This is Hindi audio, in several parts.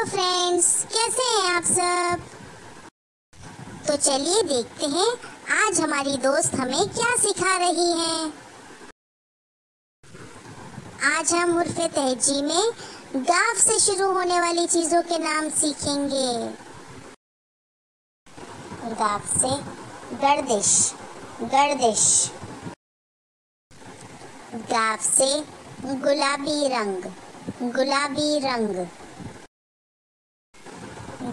हेलो फ्रेंड्स, कैसे हैं आप सब? तो चलिए देखते हैं, आज हमारी दोस्त हमें क्या सिखा रही हैं। आज हम उर्फ़ तहजी में गाफ से शुरू होने वाली चीज़ों के नाम सीखेंगे। गाफ से गर्दिश गर्दिश। गाफ से गुलाबी रंग गुलाबी रंग।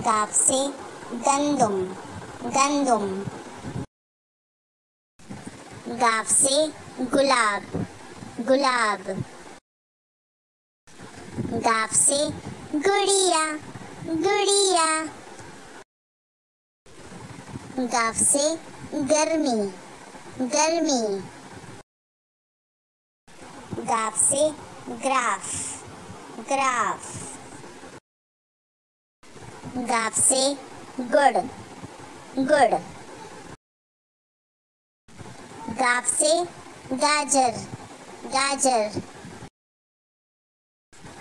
गाफ से गंदुम गंदुम। गाफ से गुलाब गुलाब। गाफ से गुड़िया गुड़िया। गाफ से गर्मी गर्मी। गाफ से ग्राफ ग्राफ। गाफ से गुड़ गुड़. गाफ से गाजर गाजर.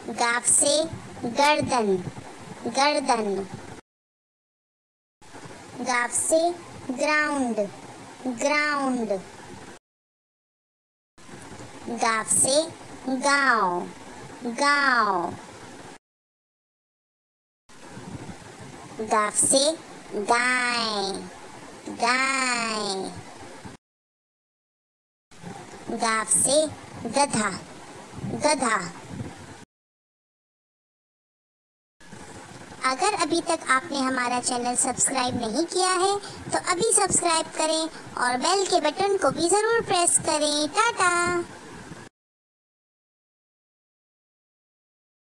गाफ से गर्दन गर्दन. गाफ से ग्राउंड ग्राउंड. गाफ से गाँव गाँव. गाफ से गाय गाय गाफ से अगर अभी तक आपने हमारा चैनल सब्सक्राइब नहीं किया है तो अभी सब्सक्राइब करें और बेल के बटन को भी ज़रूर प्रेस करें। टाटा!